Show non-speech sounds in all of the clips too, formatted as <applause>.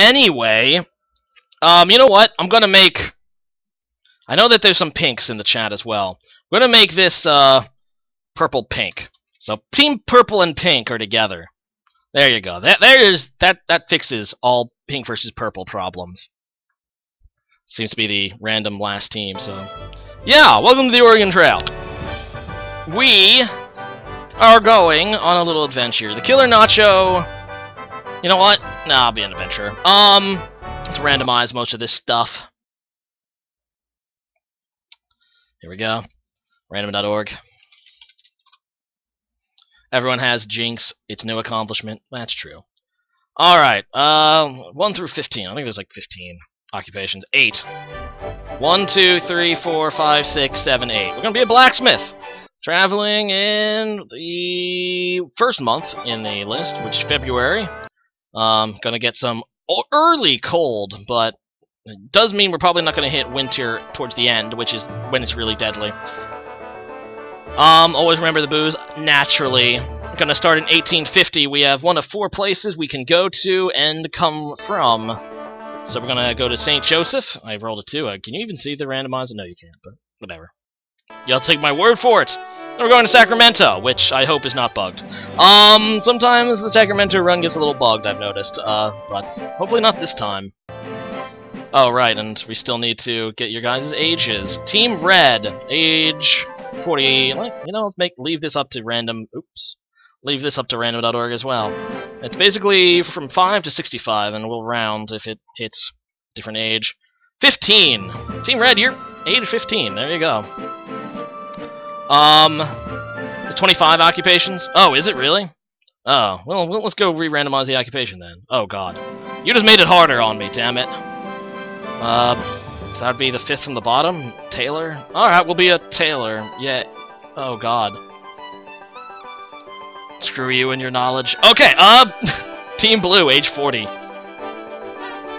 Anyway, um, you know what? I'm gonna make. I know that there's some pinks in the chat as well. I'm gonna make this uh, purple pink. So team purple and pink are together. There you go. That there is that that fixes all pink versus purple problems. Seems to be the random last team. So, yeah. Welcome to the Oregon Trail. We are going on a little adventure. The Killer Nacho. You know what? Nah, I'll be an adventurer. Um, let's randomize most of this stuff. Here we go. Random.org. Everyone has Jinx. It's no accomplishment. That's true. Alright, uh, 1 through 15. I think there's like 15 occupations. 8. 1, 2, 3, 4, 5, 6, 7, 8. We're gonna be a blacksmith! Traveling in the first month in the list, which is February. Um, gonna get some early cold, but it does mean we're probably not gonna hit winter towards the end, which is when it's really deadly. Um, always remember the booze. Naturally, gonna start in 1850. We have one of four places we can go to and come from. So we're gonna go to St. Joseph. I rolled a two. Uh, can you even see the randomizer? No, you can't, but whatever. Y'all take my word for it. Then we're going to Sacramento, which I hope is not bugged. Um, sometimes the Sacramento run gets a little bugged, I've noticed, uh, but hopefully not this time. Oh, right, and we still need to get your guys' ages. Team Red, age 40, you know, let's make leave this up to random, oops, leave this up to random.org as well. It's basically from 5 to 65, and we'll round if it hits different age. 15! Team Red, you're age 15, there you go. Um, 25 occupations? Oh, is it really? Oh, well, let's go re-randomize the occupation then. Oh, God. You just made it harder on me, damn it. Uh, so that'd be the fifth from the bottom? Tailor? Alright, we'll be a tailor. Yeah. Oh, God. Screw you and your knowledge. Okay, uh, <laughs> Team Blue, age 40.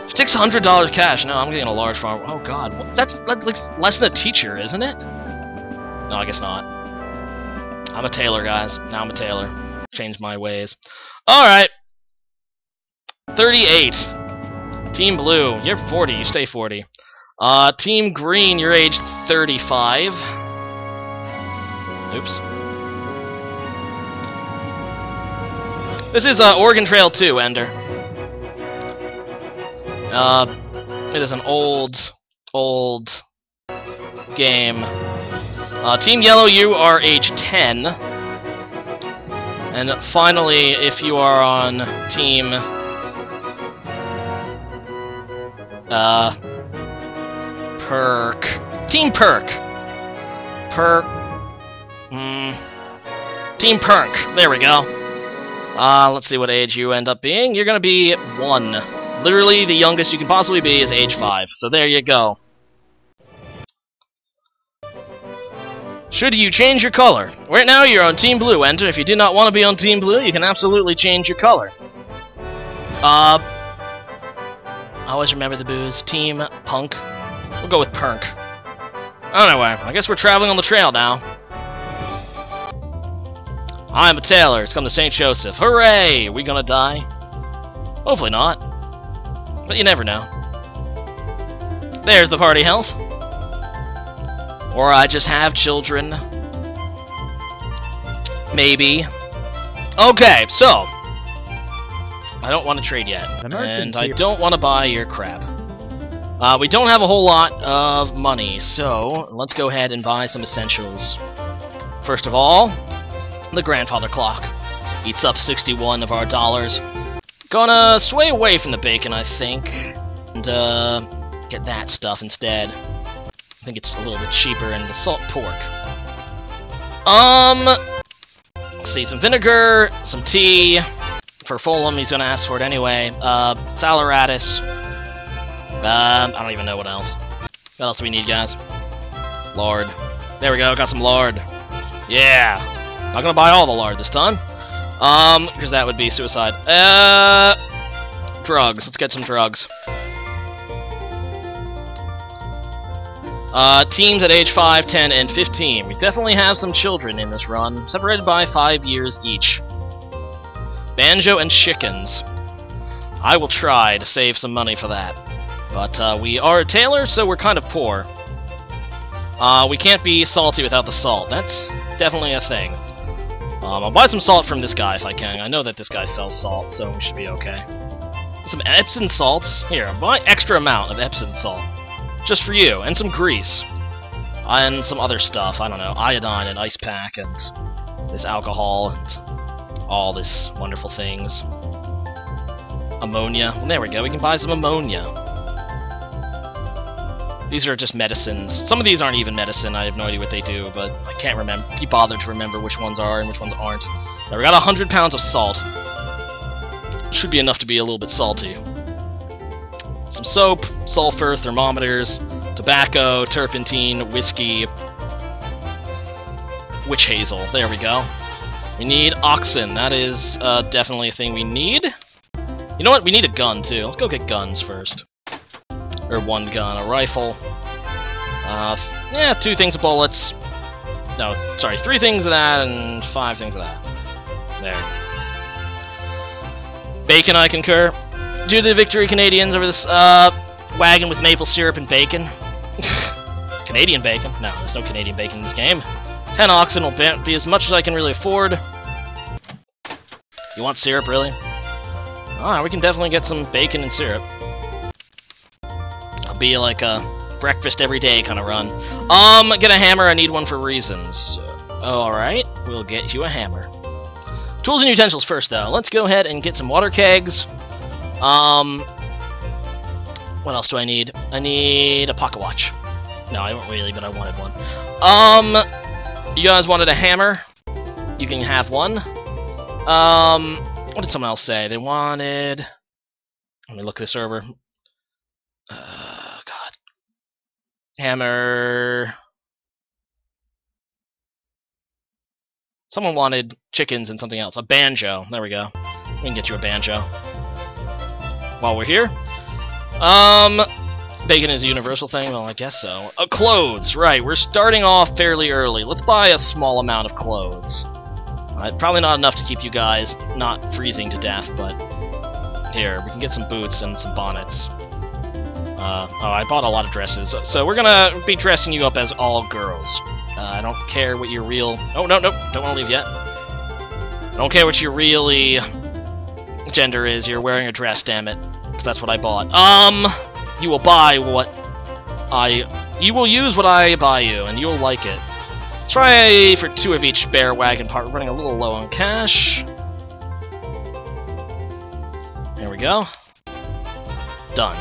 $600 cash. No, I'm getting a large farm. Oh, God. That's, that's less than a teacher, isn't it? No, I guess not. I'm a tailor, guys. Now I'm a tailor. Change my ways. Alright. 38. Team Blue, you're 40. You stay 40. Uh, Team Green, you're age 35. Oops. This is uh, Oregon Trail 2, Ender. Uh, it is an old, old game. Uh, Team Yellow, you are age 10. And finally, if you are on Team... Uh... Perk... Team Perk! Perk... Hmm... Team Perk! There we go. Uh, let's see what age you end up being. You're gonna be 1. Literally, the youngest you can possibly be is age 5. So there you go. Should you change your color? Right now you're on Team Blue, Enter. If you do not want to be on Team Blue, you can absolutely change your color. Uh, I always remember the booze. Team Punk. We'll go with Punk. Anyway, I guess we're traveling on the trail now. I'm a tailor. It's come to St. Joseph. Hooray! Are We gonna die? Hopefully not. But you never know. There's the party health. Or I just have children. Maybe. Okay, so. I don't want to trade yet. And I don't want to buy your crap. Uh, we don't have a whole lot of money, so let's go ahead and buy some essentials. First of all, the grandfather clock. Eats up 61 of our dollars. Gonna sway away from the bacon, I think, and uh, get that stuff instead. I think it's a little bit cheaper than the salt pork. Um, let's see, some vinegar, some tea. For Fulham, he's gonna ask for it anyway. Uh, saleratus. Um, I don't even know what else. What else do we need, guys? Lard. There we go, got some lard. Yeah! Not gonna buy all the lard this time. Um, because that would be suicide. Uh, drugs. Let's get some drugs. Uh, teams at age 5, 10, and 15. We definitely have some children in this run, separated by 5 years each. Banjo and chickens. I will try to save some money for that. But uh, we are a tailor, so we're kind of poor. Uh, we can't be salty without the salt. That's definitely a thing. Um, I'll buy some salt from this guy if I can. I know that this guy sells salt, so we should be okay. Some Epsom salts. Here, buy extra amount of Epsom salt. Just for you. And some grease. And some other stuff. I don't know. Iodine and ice pack and this alcohol and all this wonderful things. Ammonia. Well, there we go. We can buy some ammonia. These are just medicines. Some of these aren't even medicine. I have no idea what they do, but I can't remember. Be bothered to remember which ones are and which ones aren't. Now we got 100 pounds of salt. Should be enough to be a little bit salty. Some soap, sulfur, thermometers, tobacco, turpentine, whiskey, witch hazel. There we go. We need oxen. That is uh, definitely a thing we need. You know what? We need a gun, too. Let's go get guns first. Or one gun. A rifle. Uh, yeah, two things of bullets. No, sorry, three things of that and five things of that. There. Bacon, I concur. Do the victory, Canadians, over this uh, wagon with maple syrup and bacon. <laughs> Canadian bacon? No, there's no Canadian bacon in this game. Ten oxen will be as much as I can really afford. You want syrup, really? Ah, we can definitely get some bacon and syrup. I'll be like a breakfast every day kind of run. Um, get a hammer. I need one for reasons. Alright, we'll get you a hammer. Tools and utensils first, though. Let's go ahead and get some water kegs. Um, what else do I need? I need a pocket watch. No, I don't really, but I wanted one. Um, you guys wanted a hammer? You can have one. Um, what did someone else say? They wanted... Let me look this over. Uh, God. Hammer... Someone wanted chickens and something else. A banjo. There we go. We can get you a banjo. While we're here. Um, bacon is a universal thing? Well, I guess so. Uh, clothes. Right, we're starting off fairly early. Let's buy a small amount of clothes. Uh, probably not enough to keep you guys not freezing to death, but... Here, we can get some boots and some bonnets. Uh, oh, I bought a lot of dresses. So we're gonna be dressing you up as all girls. Uh, I don't care what your real... Oh, no, no, don't want to leave yet. I don't care what your really gender is. You're wearing a dress, damn it. Because that's what I bought. Um, you will buy what I... You will use what I buy you, and you'll like it. Let's try for two of each spare wagon part. We're running a little low on cash. There we go. Done.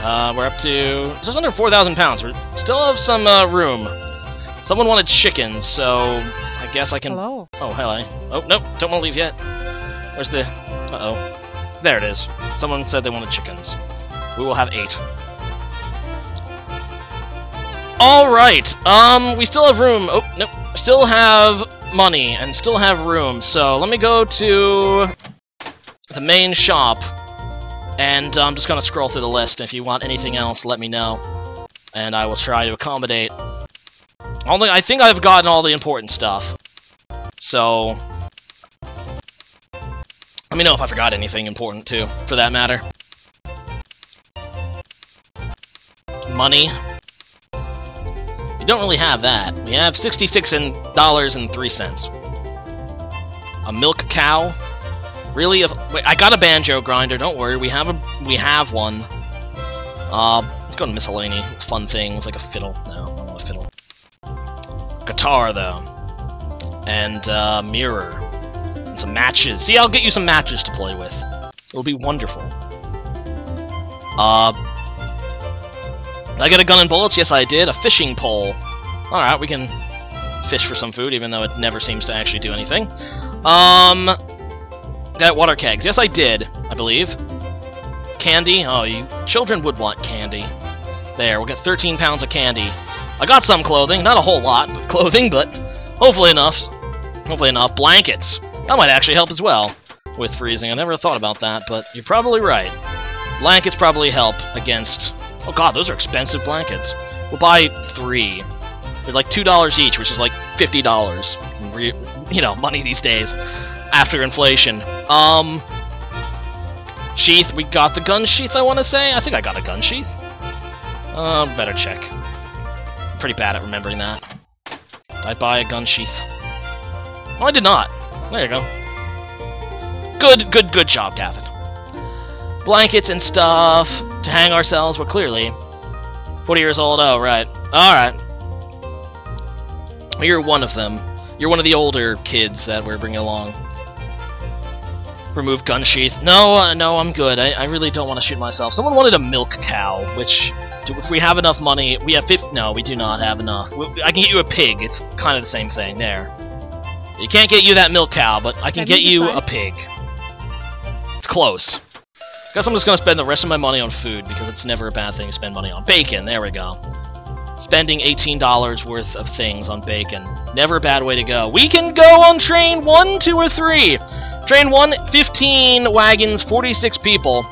Uh, we're up to just under 4,000 pounds. We still have some uh, room. Someone wanted chickens, so I guess I can... Hello. Oh, hello. Oh, nope, don't want to leave yet. Where's the... Uh-oh. There it is. Someone said they wanted chickens. We will have eight. Alright, um, we still have room. Oh, nope. Still have money and still have room, so let me go to the main shop, and I'm just gonna scroll through the list. If you want anything else, let me know, and I will try to accommodate only I think I've gotten all the important stuff. So me know if I forgot anything important too, for that matter. Money. We don't really have that. We have sixty-six dollars and three cents. A milk cow. Really? If, wait, I got a banjo grinder. Don't worry. We have a we have one. Uh, let's go to miscellany. Fun things like a fiddle. No not a fiddle. guitar, though. And, uh, mirror. Some matches. See, I'll get you some matches to play with. It'll be wonderful. Uh... Did I get a gun and bullets? Yes, I did. A fishing pole. Alright, we can fish for some food, even though it never seems to actually do anything. Um... Got water kegs. Yes, I did, I believe. Candy? Oh, you children would want candy. There, we'll get 13 pounds of candy. I got some clothing, not a whole lot of clothing, but hopefully enough. Hopefully enough. Blankets. That might actually help as well with freezing. I never thought about that, but you're probably right. Blankets probably help against... Oh god, those are expensive blankets. We'll buy three. They're like $2 each, which is like $50. You know, money these days. After inflation. Um... Sheath, we got the gun sheath, I want to say. I think I got a gun sheath. Uh, better check. Pretty bad at remembering that. Did I buy a gun sheath? Oh, I did not. There you go. Good, good, good job, Gavin. Blankets and stuff to hang ourselves. We're clearly 40 years old. Oh, right. Alright. You're one of them. You're one of the older kids that we're bringing along. Remove gun sheath. No, uh, no, I'm good. I, I really don't want to shoot myself. Someone wanted a milk cow, which, if we have enough money, we have 50, no, we do not have enough. I can get you a pig. It's kind of the same thing. There. You can't get you that milk cow, but I can Have get you you a pig. It's close. Guess I'm just gonna spend the rest of my money on food, because it's never a bad thing to spend money on. Bacon, there we go. Spending $18 worth of things on bacon. Never a bad way to go. We can go on train 1, 2, or 3. Train 1, 15 wagons, 46 people.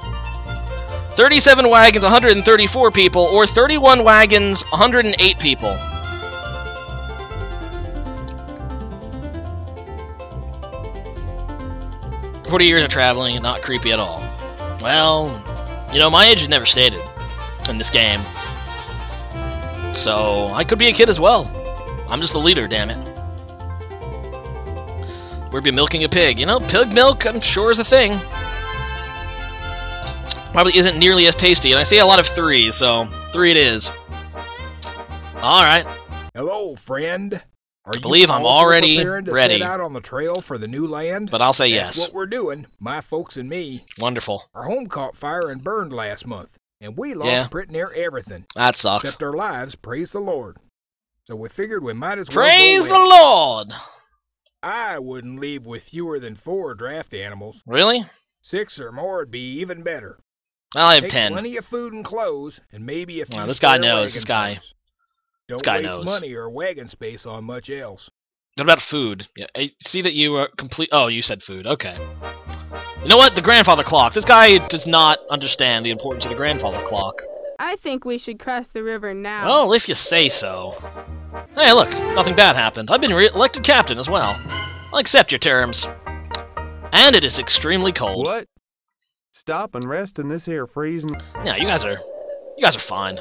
37 wagons, 134 people. Or 31 wagons, 108 people. Forty years of traveling and not creepy at all. Well, you know, my age is never stated in this game. So, I could be a kid as well. I'm just the leader, damn it. We'd be milking a pig. You know, pig milk, I'm sure, is a thing. Probably isn't nearly as tasty, and I see a lot of threes, so three it is. Alright, Hello, friend. Are you believe I'm already ready. Out on the trail for the new land. but I'll say That's yes. what we're doing, my folks and me. Wonderful. Our home caught fire and burned last month, and we lost Yeah. pretty near everything That sucks. except our lives. Praise the Lord. So we figured we might as well. Praise the. Lord! I wouldn't leave with fewer than four draft animals. Really? Six or more would be even better. I'll have Take ten. plenty of food and clothes, and maybe a few. Wow, this guy knows, this guy-. Don't guy waste knows. money or wagon space on much else. What about food? Yeah, I see that you are complete. Oh, you said food. Okay. You know what? The grandfather clock. This guy does not understand the importance of the grandfather clock. I think we should cross the river now. Well, if you say so. Hey, look, nothing bad happened. I've been re elected captain as well. I'll accept your terms. And it is extremely cold. What? Stop and rest in this here freezing. Yeah, you guys are, you guys are fine.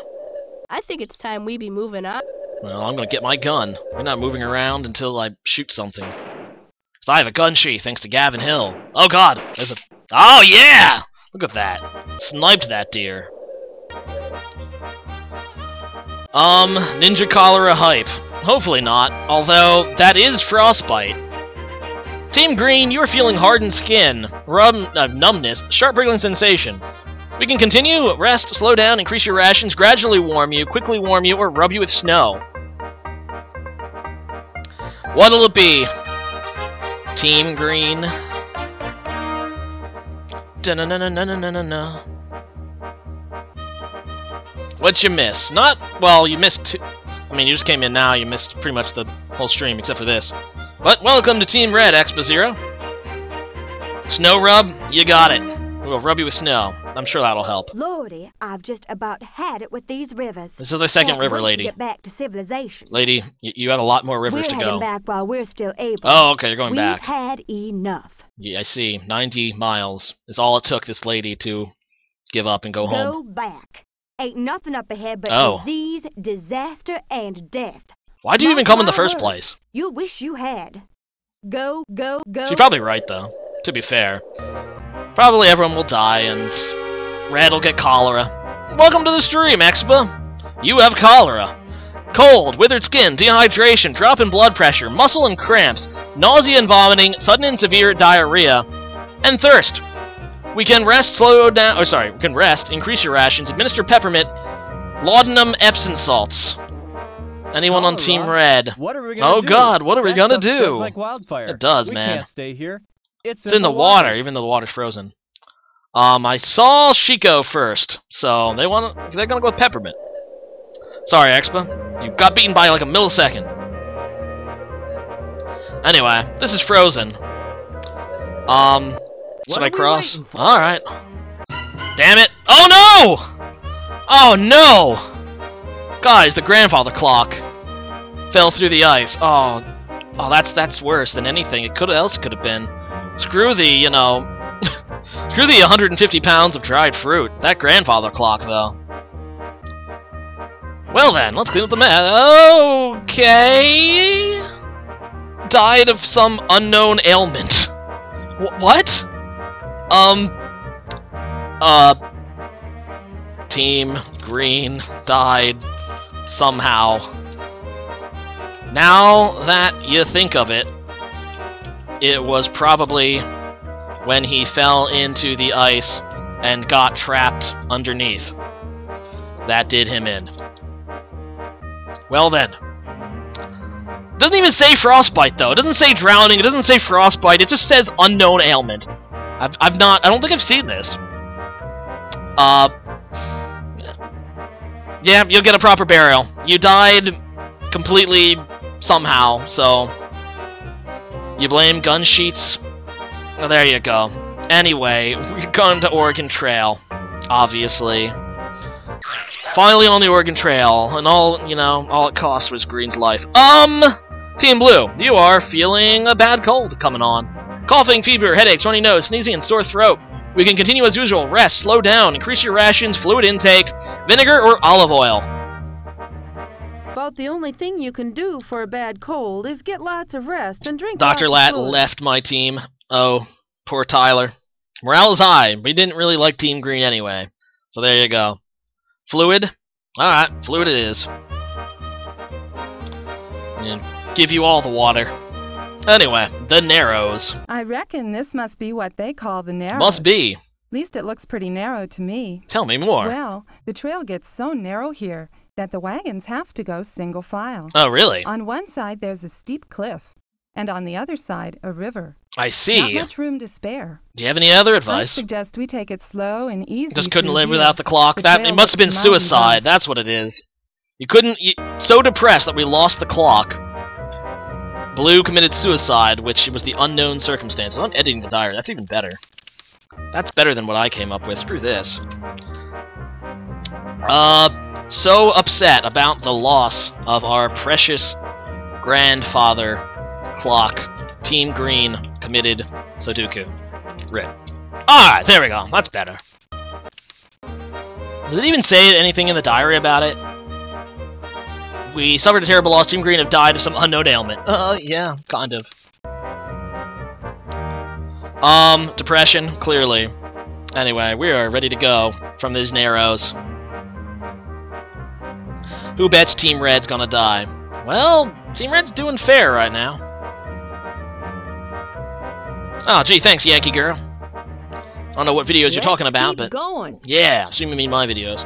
I think it's time we be moving on. Well, I'm gonna get my gun. We're not moving around until I shoot something. 'Cause I have a gun sheath thanks to Gavin Hill. Oh God, there's a. Oh yeah! Look at that. Sniped that deer. Um, Ninja Cholera hype. Hopefully not, although that is frostbite. Team Green, you are feeling hardened skin, rub, uh, numbness, sharp prickling sensation. We can continue, rest, slow down, increase your rations, gradually warm you, quickly warm you, or rub you with snow. What'll it be? Team Green. Da-na-na-na-na-na-na-na. What'd you miss? Not, well, you missed two. I mean, you just came in now, you missed pretty much the whole stream except for this. But welcome to Team Red, Expo Zero. Snow rub, you got it. We'll rub you with snow. I'm sure that'll help. Lordy, I've just about had it with these rivers. This is the second Can't river, wait lady. Get back to civilization. Lady, y- you had a lot more rivers we're to go. back while we're still able. Oh, okay, you're going We've back. had enough. Yeah, I see. 90 miles is all it took this lady to give up and go home. Go back. Ain't nothing up ahead but Oh. disease, disaster, and death. Why do you even come in the first words. place? You'll wish you had. Go, go, go. She's probably right, though, to be fair. Probably everyone will die, and Red will get cholera. Welcome to the stream, Expa! You have cholera. Cold, withered skin, dehydration, drop in blood pressure, muscle and cramps, nausea and vomiting, sudden and severe diarrhea, and thirst. We can rest, slow down, oh sorry, we can rest, increase your rations, administer peppermint, laudanum Epsom salts. Anyone on Team? Red? What are we gonna Oh do? God, what are we gonna do? like wildfire. It does, we man. can't stay here. It's, It's in the water, even though the water's frozen. Um, I saw Chico first, so they want they're gonna go with peppermint. Sorry, Expa, you got beaten by like a millisecond. Anyway, this is frozen. Um, What should I cross? All right. Damn it! Oh no! Oh no! Guys, the grandfather clock fell through the ice. Oh, oh, that's that's worse than anything. It could else could have been. Screw the, you know, Screw the 150 pounds of dried fruit. That grandfather clock, though. Well then, let's clean up the mess. Okay. Died of some unknown ailment. Wh what? Um. Uh. Team Green died somehow. Now that you think of it, it was probably when he fell into the ice and got trapped underneath. That did him in. Well then. Doesn't even say frostbite though. It doesn't say drowning. It doesn't say frostbite. It just says unknown ailment. I've, I've not. I don't think I've seen this. Uh. Yeah, you'll get a proper burial. You died completely somehow, so you blame gun sheets. Oh, there you go. Anyway, we're going to Oregon Trail, obviously. Finally on the Oregon Trail, and all, you know, all it cost was Green's life. Um, Team Blue, you are feeling a bad cold coming on. Coughing, fever, headaches, runny nose, sneezing, and sore throat. We can continue as usual. Rest, slow down, increase your rations, fluid intake, vinegar, or olive oil. About the only thing you can do for a bad cold is get lots of rest and drink Dr. Lat left my team. Oh, poor Tyler. Morale is high. We didn't really like Team Green anyway. So there you go. Fluid? Alright, fluid it is. And give you all the water. Anyway, the Narrows. I reckon this must be what they call the narrows. Must be. Least it looks pretty narrow to me. Tell me more. Well, the trail gets so narrow here that the wagons have to go single file. oh, really? On one side there's a steep cliff, and on the other side a river. I see. Not much room to spare. Do you have any other advice? I suggest we take it slow and easy. Just couldn't live here. without the clock. The That it must have been suicide. That's what it is. You couldn't. You, so depressed that we lost the clock. Blue committed suicide, which was the unknown circumstances. I'm editing the diary. That's even better. That's better than what I came up with. Screw this. Uh, so upset about the loss of our precious grandfather clock. Team Green committed Sudoku. Rip. Alright, there we go. That's better. Does it even say anything in the diary about it? We suffered a terrible loss. Team Green have died of some unknown ailment. Uh, yeah, kind of. Um, depression, clearly. Anyway, we are ready to go from these narrows. Who bets Team Red's gonna die? Well, Team Red's doing fair right now. Oh, gee, thanks, Yankee girl. I don't know what videos you're talking about, but going. yeah, assume you mean my videos.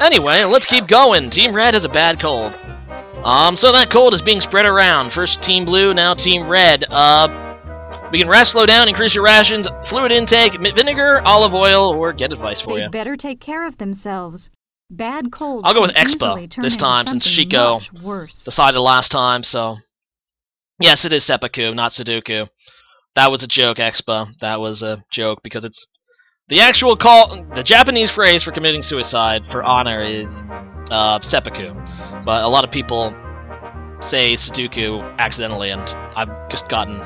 Anyway, let's keep going. Team Red has a bad cold. Um, so that cold is being spread around. First Team Blue, now Team Red. Uh, we can rest, slow down, increase your rations, fluid intake, vinegar, olive oil, or get advice for They'd you. better take care of themselves. Bad cold. I'll go with Expo this time, since Shiko worse. Decided last time, so yes, it is seppuku, not Sudoku. That was a joke, Expo. That was a joke because it's the actual call. The Japanese phrase for committing suicide for honor is uh, seppuku, but a lot of people say Sudoku accidentally, and I've just gotten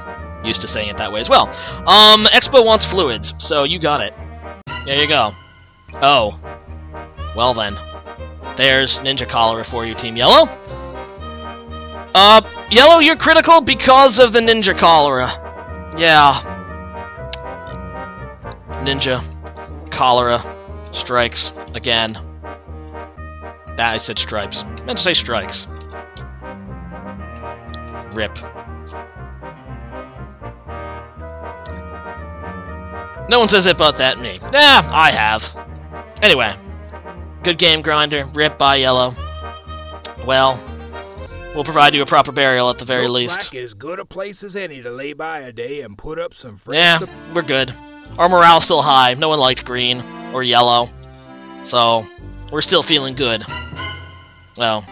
used to saying it that way as well. Um, Expo wants fluids, so you got it. There you go. Oh, well then. There's Ninja Cholera for you, Team Yellow. Uh, Yellow, you're critical because of the Ninja Cholera. Yeah. Ninja Cholera strikes again. That I said stripes. I meant to say strikes. Rip. No one says it but that me. Yeah, I have. Anyway. Good game, Grinder. Rip by Yellow. Well, we'll provide you a proper burial at the very Looks least. like as good a place as any to lay by a day and put up some fresh Yeah, we're good. Our morale's still high. No one liked green or yellow. So, we're still feeling good. Well,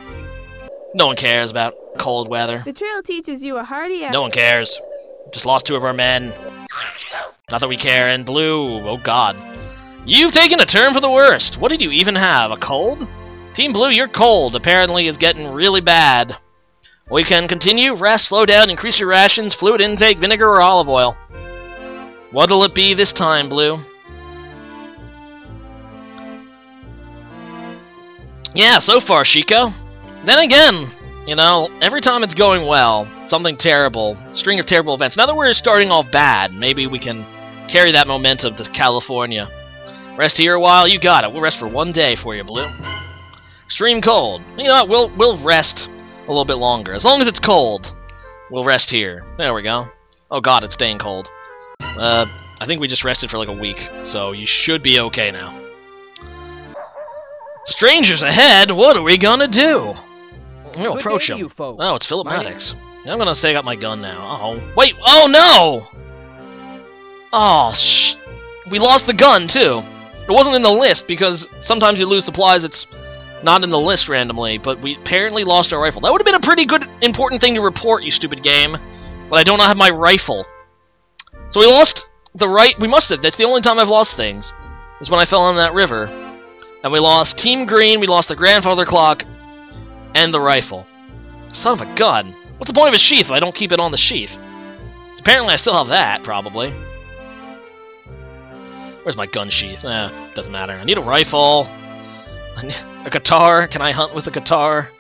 no one cares about cold weather. The trail teaches you a hearty No one cares. Just lost two of our men. Not that we care. And blue, oh god. You've taken a turn for the worst. What did you even have? A cold? Team Blue, your cold apparently is getting really bad. We can continue, rest, slow down, increase your rations, fluid intake, vinegar, or olive oil. What'll it be this time, Blue? Yeah, so far, Shiko. Then again, you know, every time it's going well, something terrible, string of terrible events. Now that we're starting off bad, maybe we can carry that momentum to California. Rest here a while, you got it. We'll rest for one day for you, Blue. Extreme cold. You know, we'll we'll rest a little bit longer. As long as it's cold, we'll rest here. There we go. Oh god, it's staying cold. Uh, I think we just rested for like a week, so you should be okay now. Strangers ahead, what are we gonna do? We'll Good approach day, him. you folks. Oh, it's Philip My Maddox. I'm gonna take out my gun now. Oh, wait! Oh no! Oh, sh! We lost the gun too. It wasn't in the list because sometimes you lose supplies. It's not in the list randomly, but we apparently lost our rifle. That would have been a pretty good, important thing to report, you stupid game. But I do not have my rifle. So we lost the right. We must have. That's the only time I've lost things. Is when I fell in that river. And we lost Team Green. We lost the grandfather clock, and the rifle. Son of a gun. What's the point of a sheath if I don't keep it on the sheath? Apparently I still have that, probably. Where's my gun sheath? Eh, doesn't matter. I need a rifle. A guitar. Can I hunt with a guitar?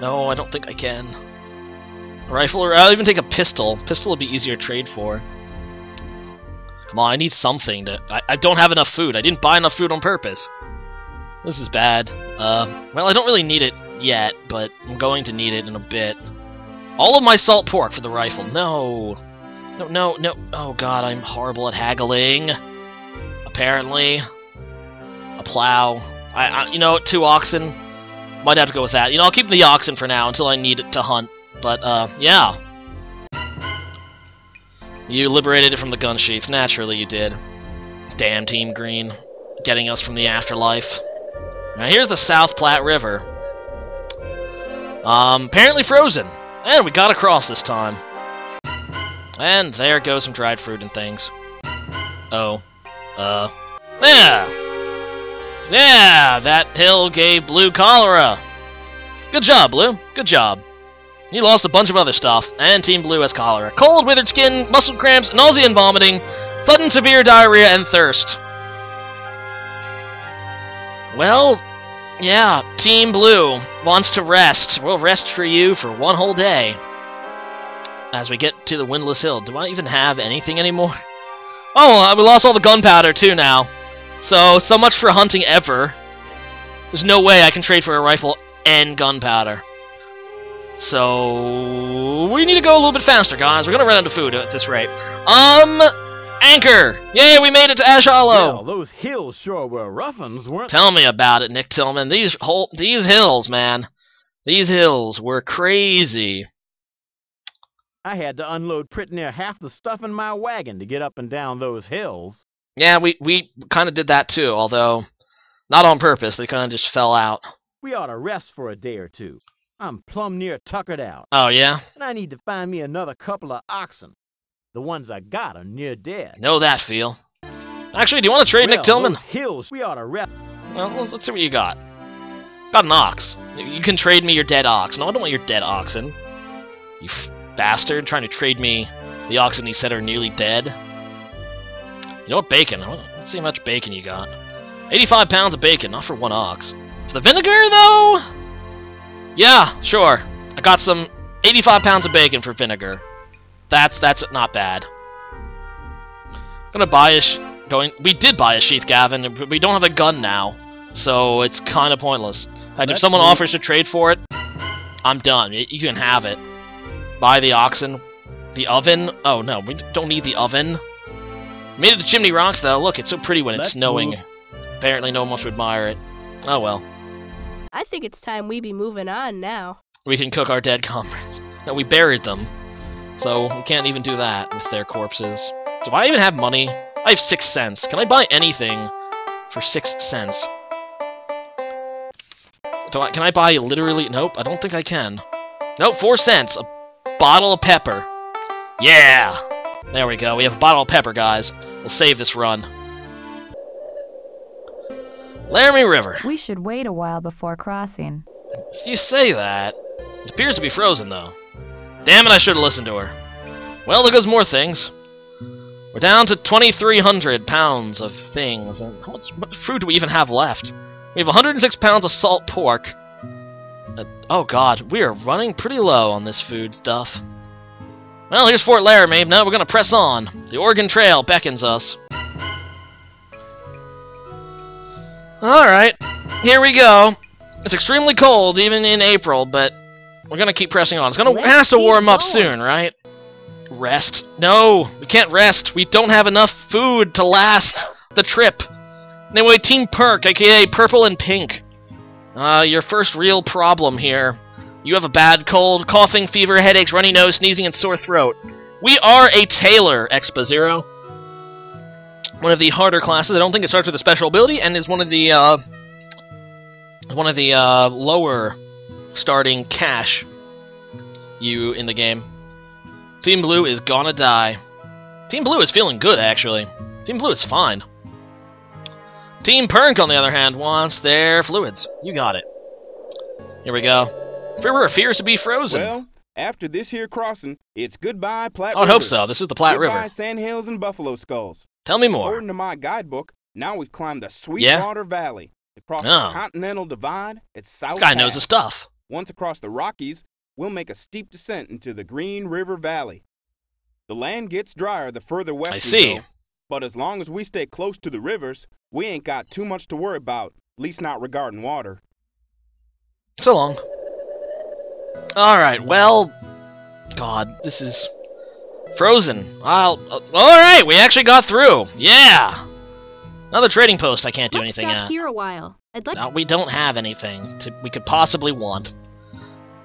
No, I don't think I can. A rifle, or I'll even take a pistol. Pistol would be easier to trade for. Come on, I need something to... I, I don't have enough food. I didn't buy enough food on purpose. This is bad. Uh, well, I don't really need it yet, but I'm going to need it in a bit. All of my salt pork for the rifle. No. No, no, no. Oh god, I'm horrible at haggling. Apparently. A plow. I, I you know, two oxen. Might have to go with that. You know, I'll keep the oxen for now until I need it to hunt. But, uh, yeah. You liberated it from the gun sheath. Naturally you did. Damn Team Green. Getting us from the afterlife. Now here's the South Platte River. Um, apparently frozen. And we got across this time. And there goes some dried fruit and things. Oh. Uh. Yeah! Yeah! That hill gave Blue cholera! Good job, Blue. Good job. You lost a bunch of other stuff, and Team Blue has cholera. Cold, withered skin, muscle cramps, nausea and vomiting, sudden severe diarrhea, and thirst. Well, yeah, Team Blue wants to rest. We'll rest for you for one whole day. As we get to the Windlass Hill. Do I even have anything anymore? Oh, we lost all the gunpowder too now. So, so much for hunting ever. There's no way I can trade for a rifle and gunpowder. So, we need to go a little bit faster, guys. We're gonna run out of food at this rate. Um, Anchor! Yay, we made it to Ash Hollow! Well, those hills sure were rough uns, weren't Tell me about it, Nick Tillman. These whole these hills, man. These hills were crazy. I had to unload pretty near half the stuff in my wagon to get up and down those hills. Yeah, we we kind of did that too, although not on purpose. They kind of just fell out. We ought to rest for a day or two. I'm plumb near tuckered out, Oh yeah, and I need to find me another couple of oxen. The ones I got are near dead. know that feel. Actually, do you want to trade Nick Well, Tillman? Hills, we ought to rest. Well, let's, let's see what you got. Got an ox. You can trade me your dead ox. No, I don't want your dead oxen. You f- bastard, trying to trade me the oxen he said are nearly dead. You know what, bacon? I Let's see how much bacon you got. 85 pounds of bacon, not for one ox. For the vinegar, though? Yeah, sure. I got some 85 pounds of bacon for vinegar. That's that's not bad. I'm Gonna buy a sh- going. We did buy a sheath, Gavin. but We don't have a gun now, so it's kind of pointless. And if someone neat. offers to trade for it, I'm done. You can have it. Buy the oxen. The oven? Oh no, we don't need the oven. Made it to Chimney Rock though. Look, it's so pretty when it's Let's snowing. move. Apparently, no one wants to admire it. Oh well. I think it's time we be moving on now. We can cook our dead comrades. No, we buried them. So we can't even do that with their corpses. Do I even have money? I have six cents. Can I buy anything for six cents? Do I, can I buy literally? Nope, I don't think I can. Nope, four cents. A bottle of pepper. Yeah! There we go. We have a bottle of pepper, guys. We'll save this run. Laramie River. We should wait a while before crossing. You say that. It appears to be frozen, though. Damn it, I should have listened to her. Well, there goes more things. We're down to 2,300 pounds of things. And how much fruit do we even have left? We have 106 pounds of salt pork. Uh, oh god, we are running pretty low on this food stuff. Well, here's Fort Laramie. Now we're gonna press on. The Oregon Trail beckons us. Alright, here we go. It's extremely cold, even in April, but we're gonna keep pressing on. It's gonna Let's has to warm up going. soon, right? Rest. No, we can't rest. We don't have enough food to last the trip. Anyway, Team Perk, aka Purple and Pink. Uh, your first real problem here. You have a bad cold, coughing, fever, headaches, runny nose, sneezing, and sore throat. We are a Tailor, Expo Zero. One of the harder classes. I don't think it starts with a special ability, and is one of the uh, one of the uh, lower starting cash you in the game. Team Blue is gonna die. Team Blue is feeling good, actually. Team Blue is fine. Team Perk, on the other hand, wants their fluids. You got it. Here we go. River fears to be frozen. Well, after this here crossing, it's goodbye Platte oh, I would hope so. This is the Platte goodbye River. Sand Hills and Buffalo Skulls. Tell me more. According to my guidebook, now we've climbed the Sweetwater Valley. Across Oh. the Continental Divide, it's South This guy knows Pass. his stuff. Once across the Rockies, we'll make a steep descent into the Green River Valley. The land gets drier the further west I we see. go, but as long as we stay close to the rivers, we ain't got too much to worry about, least not regarding water. So long. Alright, well... God, this is... Frozen. I'll... Uh, Alright, we actually got through. Yeah! Another trading post I can't do Let's anything at. here a while. I'd like Uh, we don't have anything to, we could possibly want.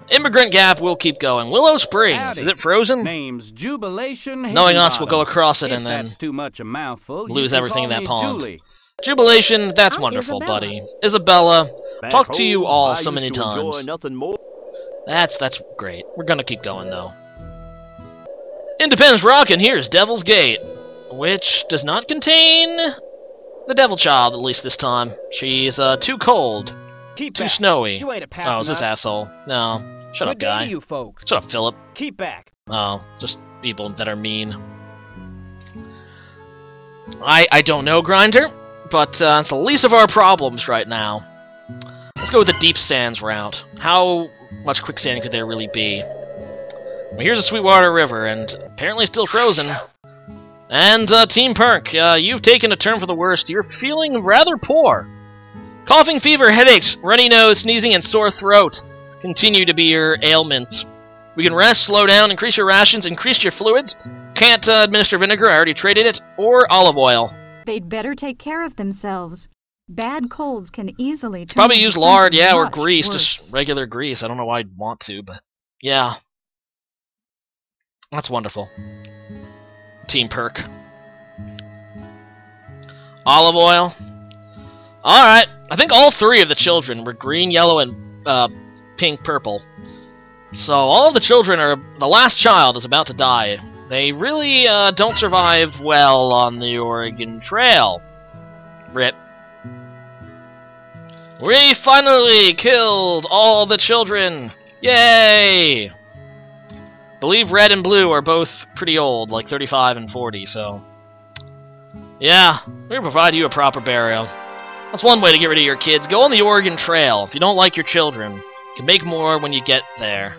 Emigrant Gap will keep going. Willow Springs, Howdy. is it frozen? Name's Jubilation Knowing us, we'll go across it If and then that's too much a mouthful, lose everything in that pond. Julie. Jubilation, that's I'm wonderful, Isabella. buddy. Isabella, Back talk to you all I so many to enjoy times. That's that's great. We're gonna keep going though. Independence Rock, and here's Devil's Gate, which does not contain the Devil Child, at least this time. She's uh, too cold, Keep too back. snowy. You ain't a passing Oh, is this asshole? No. Shut Good up, day guy. to you folks. Shut up, Philip. Keep back. Oh, just people that are mean. I I don't know, Grinder, but uh, it's the least of our problems right now. Let's go with the Deep Sands route. How much quicksand could there really be? Well, here's a Sweetwater River, and apparently still frozen. And uh, Team Perk, uh, you've taken a turn for the worst. You're feeling rather poor. Coughing, fever, headaches, runny nose, sneezing, and sore throat continue to be your ailments. We can rest, slow down, increase your rations, increase your fluids. Can't uh, administer vinegar, I already traded it, or olive oil. They'd better take care of themselves. Bad colds can easily turn Probably use lard, yeah, or grease, worse. just regular grease. I don't know why I'd want to, but yeah. That's wonderful. Team Perk. Olive oil. Alright, I think all three of the children were green, yellow, and uh, pink, purple. So all of the children are. The last child is about to die. They really uh, don't survive well on the Oregon Trail. Rip. We finally killed all the children! Yay! Believe red and blue are both pretty old, like 35 and 40, so. Yeah, we're provide you a proper burial. That's one way to get rid of your kids. Go on the Oregon Trail. If you don't like your children, you can make more when you get there.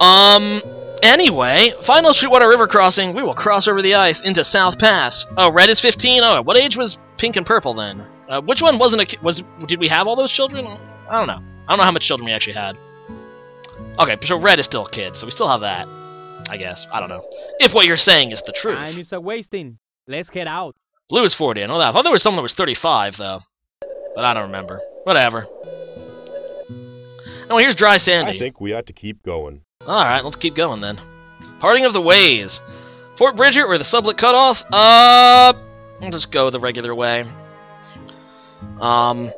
Um, anyway, final Sweetwater River crossing, we will cross over the ice into South Pass. Oh, red is 15? Oh, what age was pink and purple then? Uh, which one wasn't a ki- was did we have all those children? I don't know. I don't know how much children we actually had. Okay, so red is still a kid, so we still have that. I guess. I don't know. If what you're saying is the truth. Time is a wasting. Let's get out. Blue is 40, I know that. I thought there was someone that was 35, though. But I don't remember. Whatever. Oh, here's Dry Sandy. I think we ought to keep going. Alright, let's keep going then. Parting of the Ways. Fort Bridger or the Sublette Cutoff? Uh, we'll just go the regular way. Um,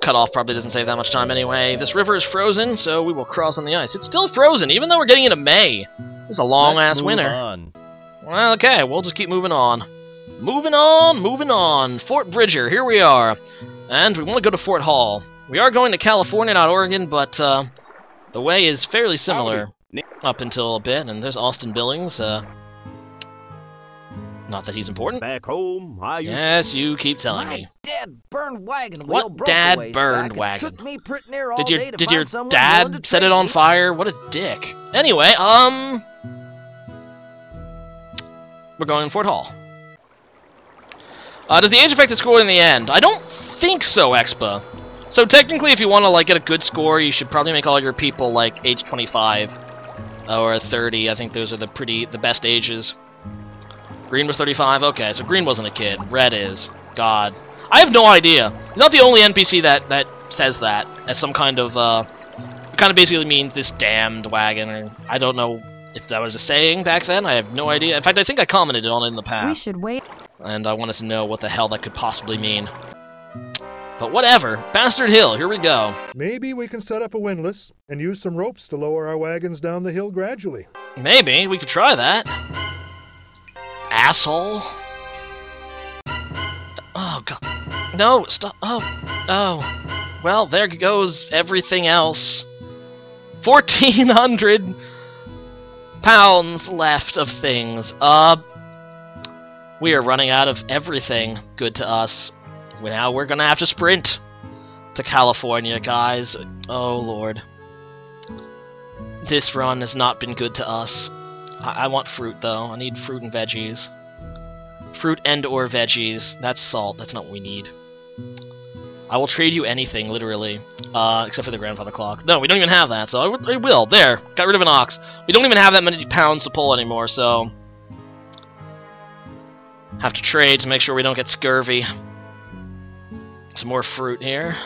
cutoff probably doesn't save that much time anyway. This river is frozen, so we will cross on the ice. It's still frozen, even though we're getting into May. It's a long-ass winter. on. Well, okay, we'll just keep moving on. Moving on, moving on. Fort Bridger, here we are. And we want to go to Fort Hall. We are going to California, not Oregon, but uh, the way is fairly similar up until a bit. And there's Austin Billings. Uh, Not that he's important. Back home, I used Yes, you keep telling my me. dad burned wagon wheel What broke dad a ways burned back and wagon? Took me pretty near all Did day your to did find your someone willing dad to set trade it on me. fire? What a dick. Anyway, um We're going to Fort Hall. Uh, does the age affect the score in the end? I don't think so, Expa. So technically if you want to like get a good score, you should probably make all your people like age 25 or 30. I think those are the pretty the best ages. Green was 35. Okay, so Green wasn't a kid. Red is. God. I have no idea. He's not the only NPC that that says that as some kind of uh kind of basically means this damned wagon or I don't know if that was a saying back then. I have no idea. In fact, I think I commented on it in the past We should wait. and I wanted to know what the hell that could possibly mean. But whatever. Bastard Hill, here we go. Maybe we can set up a windlass and use some ropes to lower our wagons down the hill gradually. Maybe, we could try that. Asshole. Oh, God. No, stop. Oh, oh. Well, there goes everything else. 1,400 pounds left of things. Uh, we are running out of everything good to us. Now we're gonna have to sprint to California, guys. Oh, Lord. This run has not been good to us. I, I want fruit, though. I need fruit and veggies. Fruit and or veggies. That's salt. That's not what we need. I will trade you anything, literally. Uh, except for the grandfather clock. No, we don't even have that, so I will. There. Got rid of an ox. We don't even have that many pounds to pull anymore, so... Have to trade to make sure we don't get scurvy. Some more fruit here.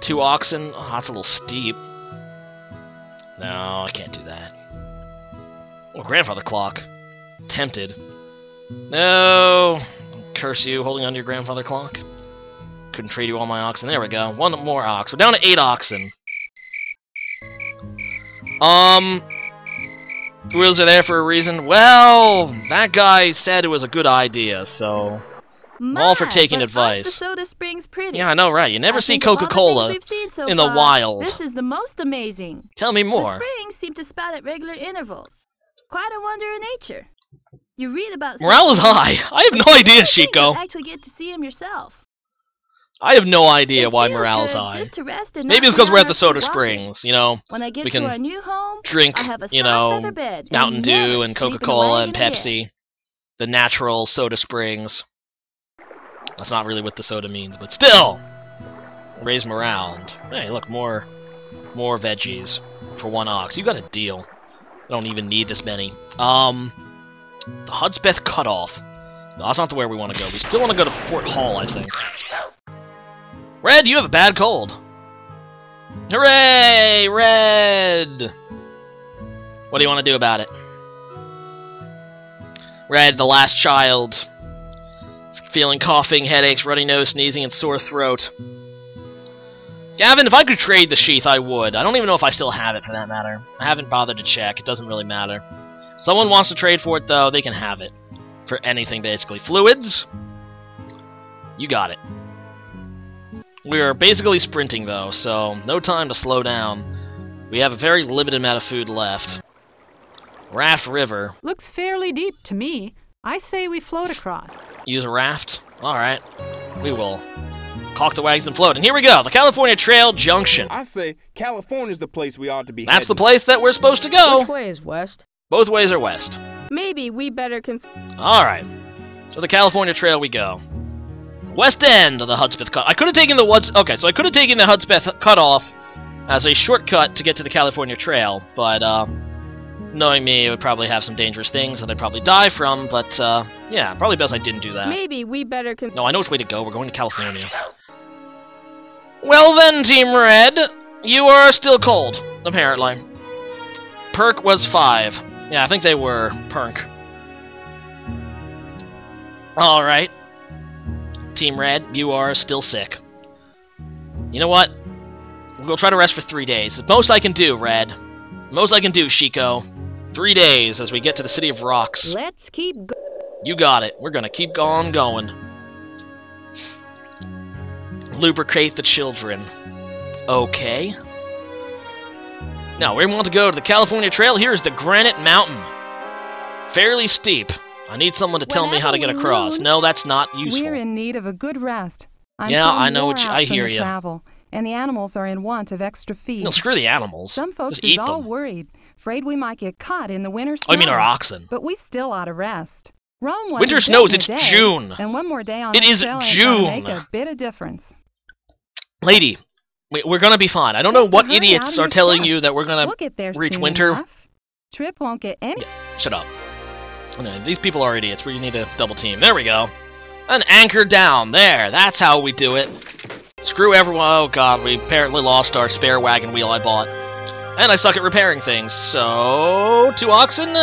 Two oxen. Oh, that's a little steep. No, I can't do that. Oh, grandfather clock. Tempted. No! Curse you, holding on to your grandfather clock. Couldn't trade you all my oxen. There we go. One more ox. We're down to eight oxen. Um... Wheels are there for a reason. Well, that guy said it was a good idea, so... I'm all for taking aren't The advice. Soda Springs pretty. Yeah, I know, right? You never I see think of all the Coca-Cola so in the far, wild. This is the most amazing. Tell me more. The springs seem to spout at regular intervals. Quite a wonder of nature. You read about Morale is high. <laughs> I have no idea, Chico. actually get to see him yourself. I have no idea It why morale is high. just to rest and Maybe it's because we're at the Soda. Springs, you know. When I get we to can our new home, drink, I have a you know, bed and Mountain Dew and sleep in a Coca-Cola and. Pepsi. The natural Soda Springs. That's not really what the soda means, but still! Raise morale. And, hey, look, more more veggies for one ox. You got a deal. I don't even need this many. Um, the Hudspeth Cutoff. No, that's not the way we want to go. We still want to go to Fort Hall, I think. Red, you have a bad cold. Hooray, Red! What do you want to do about it? Red, the last child. Feeling coughing, headaches, runny nose, sneezing, and sore throat. Gavin, if I could trade the sheath, I would. I don't even know if I still have it, for that matter. I haven't bothered to check. It doesn't really matter. Someone wants to trade for it, though, they can have it. For anything, basically. Fluids? You got it. We are basically sprinting, though, so no time to slow down. We have a very limited amount of food left. Raft River. Looks fairly deep to me. I say we float across. Use a raft? Alright. We will. Caulk the wagons and float. And here we go, the California Trail Junction. I say California's the place we ought to be That's the place that we're supposed to go. Which way is west? Both ways are west. Maybe we better cons- Alright. So the California Trail we go. West end of the Hudspeth Cut. I could have taken the Woods. Okay, so I could have taken the Hudspeth Cutoff as a shortcut to get to the California Trail, but uh, knowing me, it would probably have some dangerous things that I'd probably die from. But uh, yeah, probably best I didn't do that. Maybe we better cons- No, I know which way to go. We're going to California. <laughs> Well then, Team Red, you are still cold, apparently. Perk was five. Yeah, I think they were Perk. Alright. Team Red, you are still sick. You know what? We'll try to rest for three days. The most I can do, Red. The most I can do, Chico. Three days as we get to the City of Rocks. Let's keep go- You got it. We're gonna keep on going. Lubricate the children. Okay. Now, we want to go to the California Trail. Here's the Granite Mountain. Fairly steep. I need someone to tell me how to get across. load, No, that's not useful. We're in need of a good rest. I'm Yeah, I know what you- I hear ya. travel, and the animals are in want of extra feed. No, screw the animals. Some folks Just is eat all them. worried, afraid we might get caught in the winter snows. Oh, you mean our oxen? But we still ought to rest. Rome Winter snows, it's day, June. And one more day on It is June. make a bit of difference. Lady, we- we're gonna be fine. I don't know what idiots are telling stuff. you that we're gonna We'll get there reach winter. enough. Trip won't get any. Shut up. No, these people are idiots. We need to double team. There we go. An anchor down. There. That's how we do it. Screw everyone. Oh god, we apparently lost our spare wagon wheel I bought. And I suck at repairing things. So, two oxen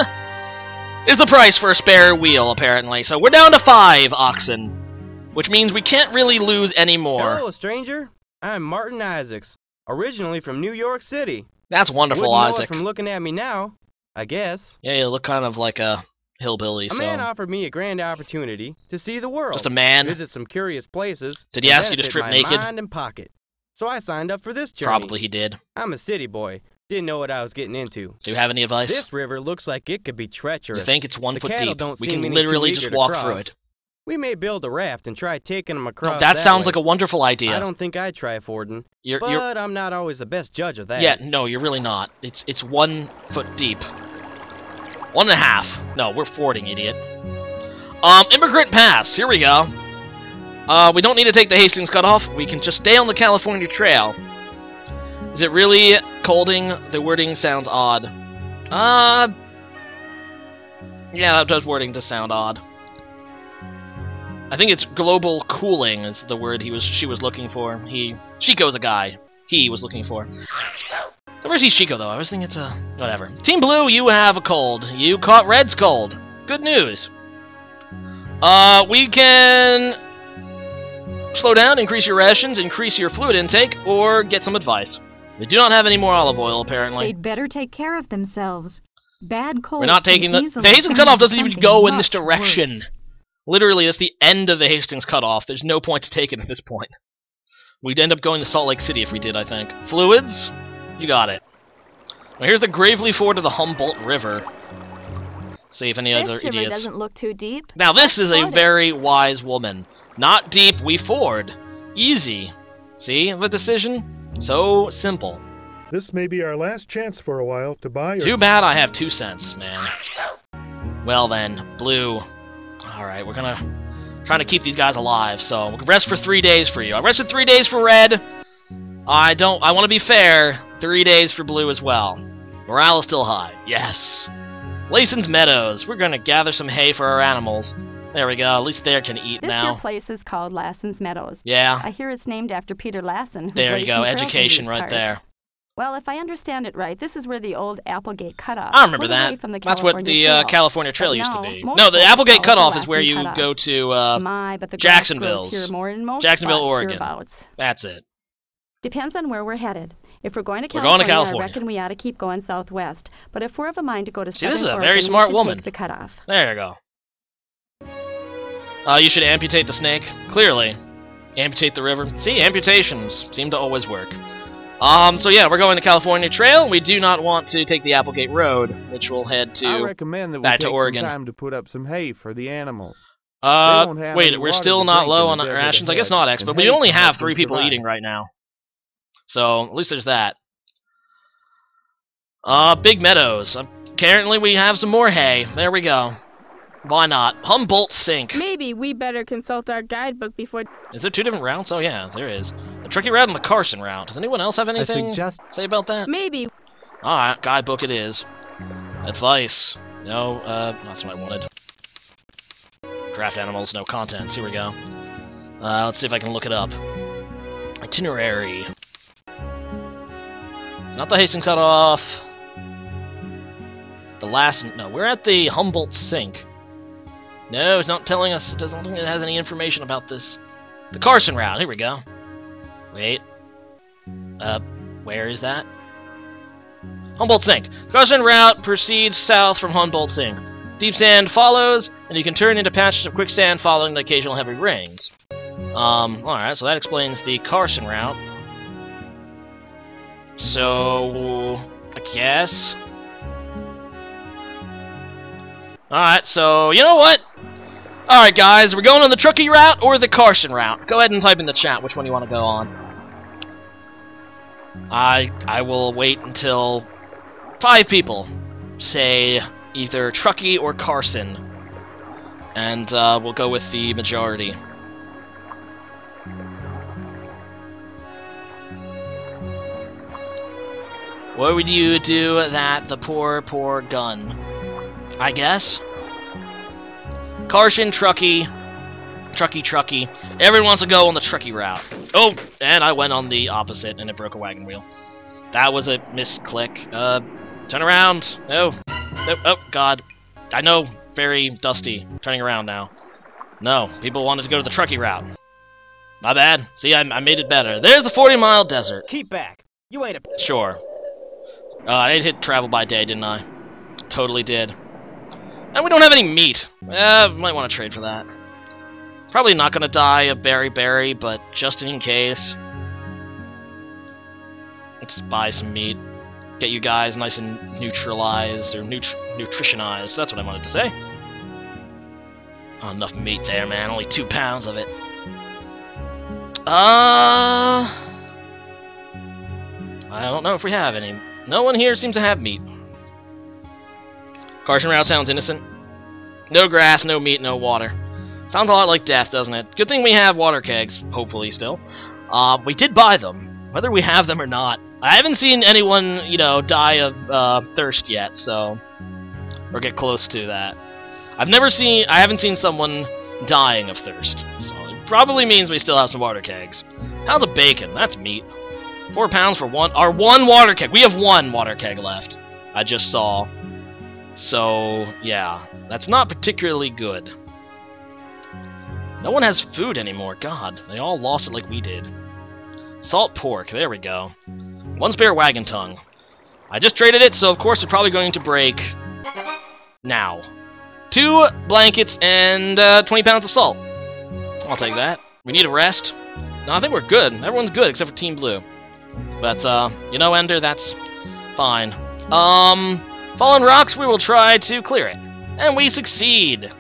is the price for a spare wheel, apparently. So we're down to five oxen. Which means we can't really lose any more. Hello, stranger. I'm Martin Isaacs, originally from New York City. That's wonderful, Wouldn't know Isaac. it from looking at me now, I guess. Yeah, you look kind of like a hillbilly, A so... man offered me a grand opportunity to see the world. Just a man? Visit some curious places. Did he ask you to strip naked? Mind and pocket. So I signed up for this journey. Probably he did. I'm a city boy. Didn't know what I was getting into. Do you have any advice? This river looks like it could be treacherous. You think it's one the foot deep? Don't We can literally just walk through it. We may build a raft and try taking them No, across. that sounds way. like a wonderful idea. I don't think I'd try fording. You're- but you're- I'm not always the best judge of that. Yeah, no, you're really not. It's it's one foot deep. One and a half. No, we're fording, idiot. Um, Emigrant Pass. Here we go. Uh, we don't need to take the Hastings cutoff. We can just stay on the California Trail. Is it really colding? The wording sounds odd. Uh, yeah, that does wording to sound odd. I think it's global cooling is the word he was she was looking for. He Chico's a guy. He was looking for. Never see Chico though. I was thinking it's a whatever. Team Blue, you have a cold. You caught Red's cold. Good news. Uh, we can slow down, increase your rations, increase your fluid intake, or get some advice. We do not have any more olive oil apparently. They'd better take care of themselves. Bad colds We're not taking the the turn cutoff doesn't even go in this direction. worse. Literally, that's the end of the Hastings cutoff. There's no point to take it at this point. We'd end up going to Salt Lake City if we did, I think. Fluids? You got it. Now here's the Gravelly Ford of the Humboldt River. See if any other This river idiots. doesn't look too deep. Now this is a very wise woman. Not deep, we ford. Easy. See the decision? So simple. This may be our last chance for a while to buy. Too bad I have two cents, man. Well then, blue. Alright, we're gonna trying to keep these guys alive, so we can rest for three days for you. I rested three days for red. I don't I wanna be fair. Three days for blue as well. Morale is still high. Yes. Lassen's Meadows. We're gonna gather some hay for our animals. There we go. At least they can eat This now. here place is called Lassen's Meadows. Yeah. I hear it's named after Peter Lassen. There you go, education right parts. there. Well, if I understand it right, this is where the old Applegate cutoff. I remember that. From the That's what the uh. California Trail used to be. No, the Applegate Cutoff is where you go to uh, My, but the Jacksonville's. here more in most Jacksonville, Oregon. hereabouts. That's it. Depends on where we're headed. If we're going to California, going to California. I reckon we ought to keep going southwest. But if we're of a mind to go to See, this southern is a Oregon, very smart woman. The cutoff. There you go. Uh, you should amputate the snake. Clearly. Amputate the river. See, amputations seem to always work. Um, so yeah, we're going to California Trail. We do not want to take the Applegate Road, which we'll head to I recommend that we back take to Oregon. some time to put up some hay for the animals. Uh, wait, we're still not low on our rations. I guess not, X, but we only have three people survive. eating right now. So at least there's that. Uh, Big Meadows. Apparently we have some more hay. There we go. Why not? Humboldt Sink. Maybe we better consult our guidebook before. Is there two different routes? Oh yeah, there is. The Truckee route and the Carson route. Does anyone else have anything suggest- say about that? Maybe. Alright, guidebook it is. Advice. No, uh, that's what I wanted. Draft animals, no contents. Here we go. Uh, let's see if I can look it up. Itinerary. Not the Hastings Cutoff. The last... No, we're at the Humboldt Sink. No, it's not telling us... It doesn't think it has any information about this. The Carson route. Here we go. Wait. Uh, where is that? Humboldt Sink. Carson route proceeds south from Humboldt Sink. Deep sand follows, and you can turn into patches of quicksand following the occasional heavy rains. Um, alright, so that explains the Carson route. So, I guess... Alright, so, you know what? Alright, guys, we're going on the Truckee route or the Carson route. Go ahead and type in the chat which one you want to go on. I I will wait until five people say either Truckee or Carson, and uh, we'll go with the majority. What would you do that the poor, poor gun? I guess. Carson, Truckee, Truckee, Truckee. Everyone wants to go on the Truckee route. Oh, and I went on the opposite and it broke a wagon wheel. That was a misclick. Uh, turn around. No. no. Oh, God. I know. Very dusty. Turning around now. No. People wanted to go to the Truckee route. My bad. See, I, I made it better. There's the 40-mile desert. Keep back. You ain't a... Sure. Uh, I did hit travel by day, didn't I? Totally did. And we don't have any meat. Eh, might want to trade for that. Probably not gonna die of beriberi, but just in case. Let's buy some meat. Get you guys nice and neutralized, or nut nutritionized. That's what I wanted to say. Not enough meat there, man. Only two pounds of it. Uh... I don't know if we have any. No one here seems to have meat. Carson route sounds innocent. No grass, no meat, no water. Sounds a lot like death, doesn't it? Good thing we have water kegs, hopefully still. Uh, we did buy them, whether we have them or not. I haven't seen anyone, you know, die of uh, thirst yet, so... Or get close to that. I've never seen... I haven't seen someone dying of thirst, so it probably means we still have some water kegs. Pounds of bacon, that's meat. Four pounds for one... Our one water keg! We have one water keg left. I just saw. So, yeah. That's not particularly good. No one has food anymore. God, they all lost it like we did. Salt pork. There we go. One spare wagon tongue. I just traded it, so of course it's probably going to break now. Two blankets and uh, 20 pounds of salt. I'll take that. We need a rest. No, I think we're good. Everyone's good except for Team Blue. But, uh, you know, Ender, that's fine. Um, fallen rocks, we will try to clear it. And we succeed.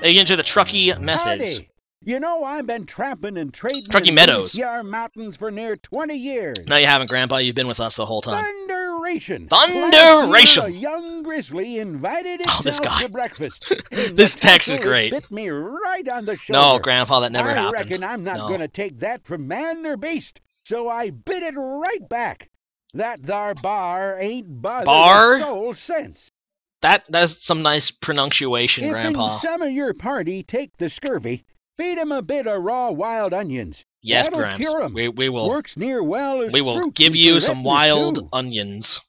They enter the Truckee Meadows. Howdy. You know, I've been tramping and trading Truckee in Meadows. Yar Mountains for near 20 years. No, you haven't, Grandpa. You've been with us the whole time. Thunderation! Thunderation! Year, a young grizzly invited Oh, this itself guy. to breakfast. <laughs> This text is great. Bit me right on the shoulder. No, Grandpa, that never I happened. reckon I'm not No. going to take that from man or beast, so I bit it right back. That thar bar ain't bothered Bar? a soul since. That that's some nice pronunciation, If Grandpa. some of your party take the scurvy, feed 'em a bit of raw wild onions. Yes, That'll Gramps. cure 'em. We we will Works near well as we will give you some wild too. onions.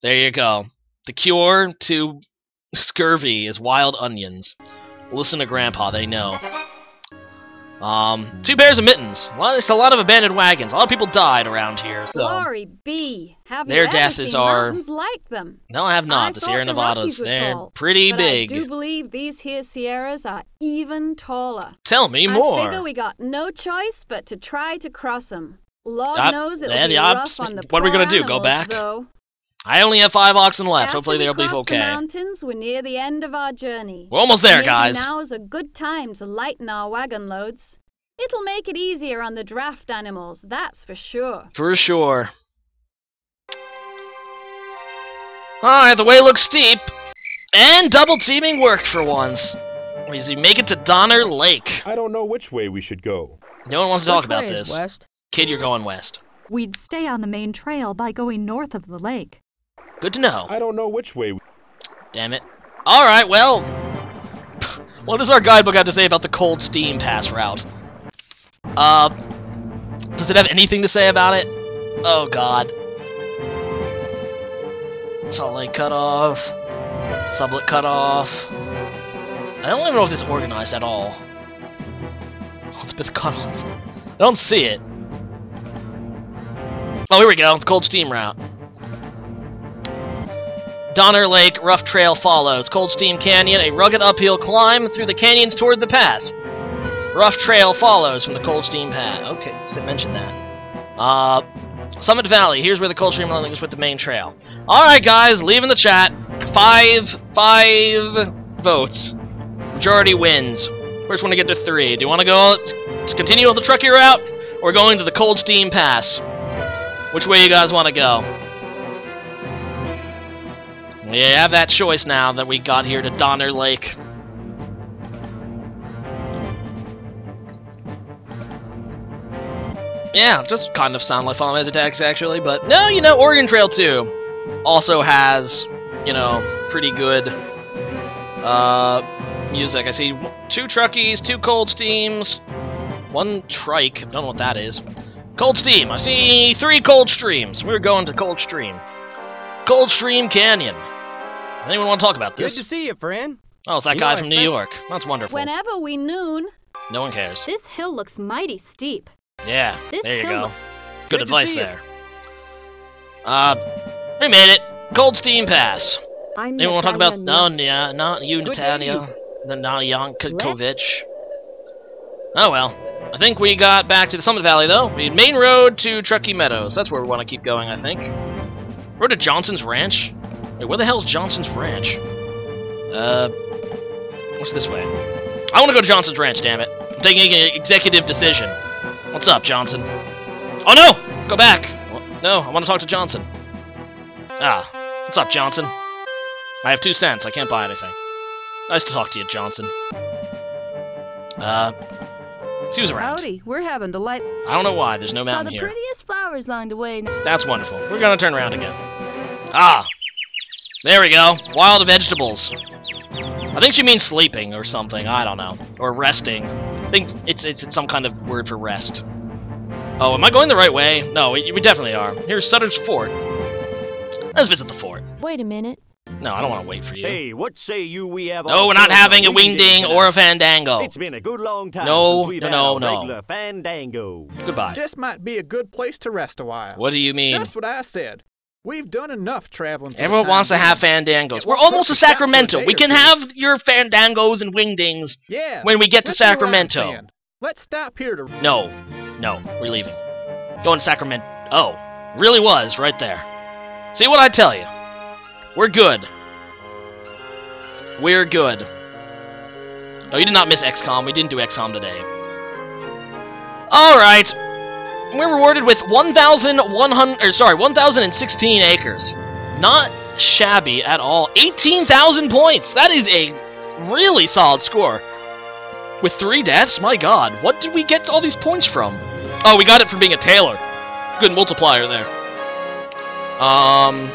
There you go. The cure to scurvy is wild onions. Listen to Grandpa, they know. Um, two pairs of mittens. Well, it's a lot of abandoned wagons. A lot of people died around here, so. Glory be. Have Their you death ever is seen our- mountains like them? No, I have not. I the Sierra the Nevadas, they're tall, pretty but big. I do believe these here Sierras are even taller. Tell me more. I figure we got no choice but to try to cross them. Lord That- knows it'll yeah, be the rough on the what are we gonna do, go back? Though. I only have five oxen left. After Hopefully they'll be okay. the mountains, we're near the end of our journey. We're almost there, Maybe guys. Now's a good time to lighten our wagon loads. It'll make it easier on the draft animals, that's for sure. For sure. Alright, the way looks steep. And double teaming worked for once. As you make it to Donner Lake. I don't know which way we should go. No one wants to talk Which about this. west? Kid, you're going west. We'd stay on the main trail by going north of the lake. Good to know. I don't know which way. Damn it. Alright, well. <laughs> What does our guidebook have to say about the Cold Steam Pass route? Uh. Does it have anything to say about it? Oh god. Salt Lake cut off. Sublette cut off. I don't even know if this is organized at all. Hudspeth cut off. I don't see it. Oh, here we go. Cold Steam route. Donner Lake, rough trail follows. Cold Steam Canyon, a rugged uphill climb through the canyons toward the pass. Rough trail follows from the Cold Steam Pass. Okay, so mention that. Uh, Summit Valley, here's where the Cold Stream links with the main trail. Alright guys, leave in the chat. Five, five, votes. Majority wins. First one to get to three. Do you want to go continue with the Truckee route, or going to the Cold Steam Pass? Which way you guys want to go? We have that choice now that we got here to Donner Lake. Yeah, just kind of sound like Final Fantasy Tactics actually, but no, you know, Oregon Trail 2 also has, you know, pretty good uh, music. I see two truckies, two cold steams, one trike, I don't know what that is. Cold Steam, I see three cold streams. We're going to Cold Stream. Cold Stream Canyon. Anyone want to talk about this? Good to see you, friend. Oh, it's that You guy from New York. That's wonderful. Whenever we noon, No one cares. this hill looks mighty steep. Yeah, This there you go. Good Good advice see you. there. Uh, we made it. Cold Steam Pass. I'm Anyone want to talk about? No, yeah, not you, Good Natalia. news. The Nalyankovic. Oh well. I think we got back to the Summit Valley though. We main road to Truckee Meadows. That's where we want to keep going, I think. Road to Johnson's Ranch. Wait, where the hell's Johnson's Ranch? Uh, what's this way? I want to go to Johnson's Ranch. Damn it! I'm taking an executive decision. What's up, Johnson? Oh no! Go back. No, I want to talk to Johnson. Ah, what's up, Johnson? I have two cents. I can't buy anything. Nice to talk to you, Johnson. Uh, see who's around. Howdy, we're having delight. I don't know why. There's no mountain Saw the here. prettiest flowers lined away. That's wonderful. We're gonna turn around again. Ah! There we go. Wild vegetables. I think she means sleeping or something. I don't know. Or resting. I think it's it's, it's some kind of word for rest. Oh, am I going the right way? No, we, we definitely are. Here's Sutter's Fort. Let's visit the fort. Wait a minute. No, I don't want to wait for you. Hey, what say you we have no, we're not having a wingding or a fandango. It's been a good long time No, since we've no, had no, a no. fandango. Goodbye. This might be a good place to rest a while. What do you mean? Just what I said. We've done enough traveling. Everyone wants to have fandangos. We're almost to to stop for a Sacramento. We can have your fandangos and wingdings Yeah. when we get to listen what I'm Sacramento. Let's stop here to. No, no, we're leaving. Going to Sacramento. Oh, really was right there. See what I tell you? We're good. We're good. Oh, you did not miss XCOM. We didn't do XCOM today. All right. We're rewarded with 1,100, or sorry, 1,016 acres. Not shabby at all. 18,000 points. That is a really solid score. With three deaths? My god, what did we get all these points from? Oh, we got it from being a tailor. Good multiplier there. Um,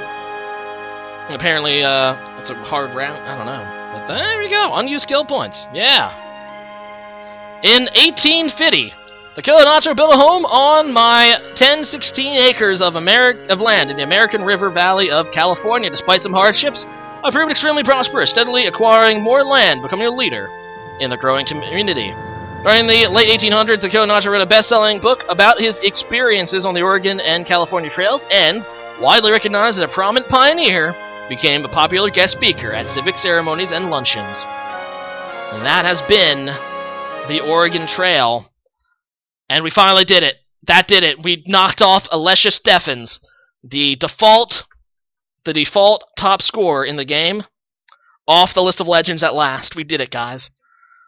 apparently, uh, it's a hard round. I don't know. But there we go. Unused skill points. Yeah. In 1850, the KillerNacho built a home on my 1016 acres of, Ameri- of land in the American River Valley of California. Despite some hardships, I proved extremely prosperous, steadily acquiring more land, becoming a leader in the growing community. During the late 1800s, the KillerNacho wrote a best-selling book about his experiences on the Oregon and California trails, and, widely recognized as a prominent pioneer, became a popular guest speaker at civic ceremonies and luncheons. And that has been the Oregon Trail. And we finally did it. That did it. We knocked off Alessia Steffens, the default the default top scorer in the game, off the list of legends at last. We did it, guys.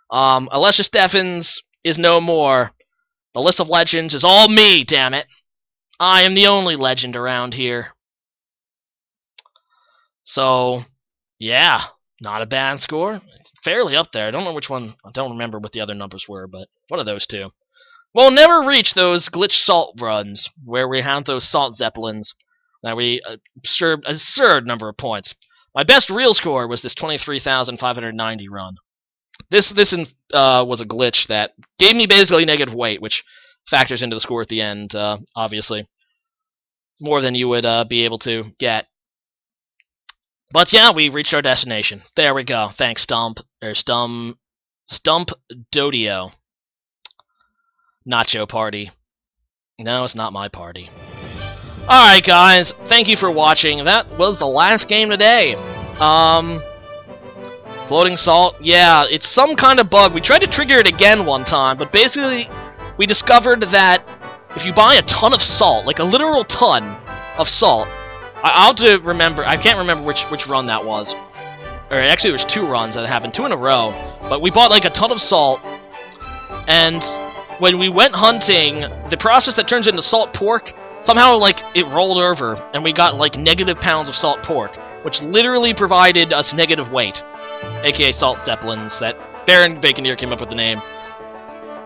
Um, Alessia Steffens is no more. The list of legends is all me, damn it. I am the only legend around here. So, yeah, not a bad score. It's fairly up there. I don't know which one. I don't remember what the other numbers were, but what are those two? We'll never reach those glitch salt runs where we have those salt zeppelins that we uh, absurd, absurd number of points. My best real score was this 23,590 run. This this uh, was a glitch that gave me basically negative weight, which factors into the score at the end, uh, obviously. More than you would uh, be able to get. But yeah, we reached our destination. There we go. Thanks, Stump. Or Stump. Stump Dodio. Nacho Party. No, it's not my party. Alright, guys. Thank you for watching. That was the last game today. Um. Floating salt. Yeah, it's some kind of bug. We tried to trigger it again one time, but basically, we discovered that if you buy a ton of salt, like a literal ton of salt, I- I'll have to remember. I can't remember which which run that was. or actually, there was two runs that happened, two in a row. But we bought like a ton of salt, and when we went hunting, the process that turns into salt pork somehow like it rolled over, and we got like negative pounds of salt pork, which literally provided us negative weight, aka salt zeppelins. That Baron Baconeer came up with the name.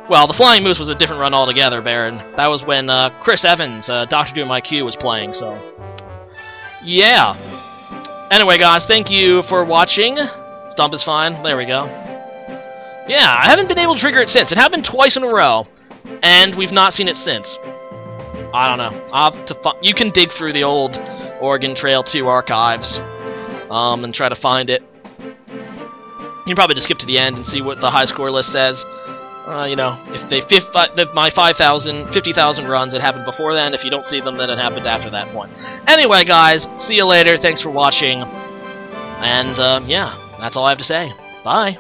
Well, the Flying Moose was a different run altogether, Baron. That was when uh, Chris Evans, uh, Doctor Doom IQ, was playing. So, yeah. Anyway, guys, thank you for watching. Stump is fine. There we go. Yeah, I haven't been able to trigger it since. It happened twice in a row, and we've not seen it since. I don't know. I'll have to you can dig through the old Oregon Trail 2 archives um, and try to find it. You can probably just skip to the end and see what the high score list says. Uh, you know, if they if my 5,000, 50,000 runs, it happened before then. If you don't see them, then it happened after that point. Anyway, guys, see you later. Thanks for watching. And, uh, yeah, that's all I have to say. Bye.